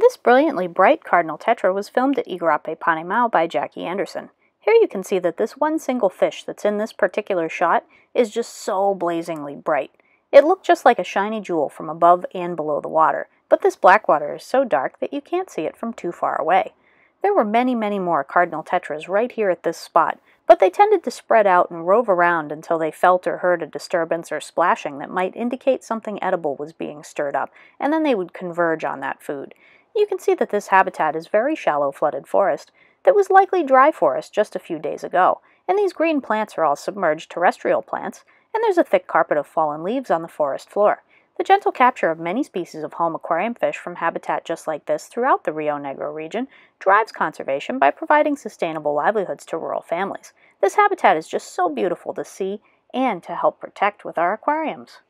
This brilliantly bright cardinal tetra was filmed at Igarape Panemao by Jackie Anderson. Here you can see that this one single fish that's in this particular shot is just so blazingly bright. It looked just like a shiny jewel from above and below the water, but this black water is so dark that you can't see it from too far away. There were many, many more cardinal tetras right here at this spot, but they tended to spread out and rove around until they felt or heard a disturbance or splashing that might indicate something edible was being stirred up, and then they would converge on that food. You can see that this habitat is very shallow flooded forest that was likely dry forest just a few days ago, and these green plants are all submerged terrestrial plants, and there's a thick carpet of fallen leaves on the forest floor. The gentle capture of many species of home aquarium fish from habitat just like this throughout the Rio Negro region drives conservation by providing sustainable livelihoods to rural families. This habitat is just so beautiful to see and to help protect with our aquariums.